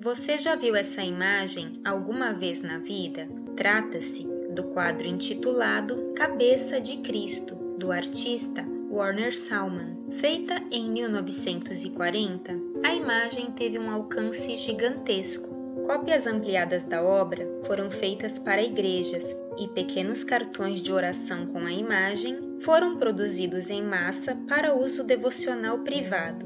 Você já viu essa imagem alguma vez na vida? Trata-se do quadro intitulado Cabeça de Cristo, do artista Warner Salman. Feita em 1940, a imagem teve um alcance gigantesco. Cópias ampliadas da obra foram feitas para igrejas e pequenos cartões de oração com a imagem foram produzidos em massa para uso devocional privado.